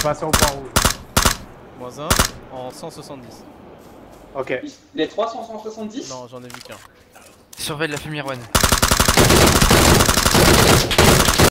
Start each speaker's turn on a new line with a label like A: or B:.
A: suis au point rouge.
B: Moins 1 en 170.
A: Ok.
C: Les 3 sont 170
B: Non, j'en ai vu qu'un.
D: Surveille la famille Erwan.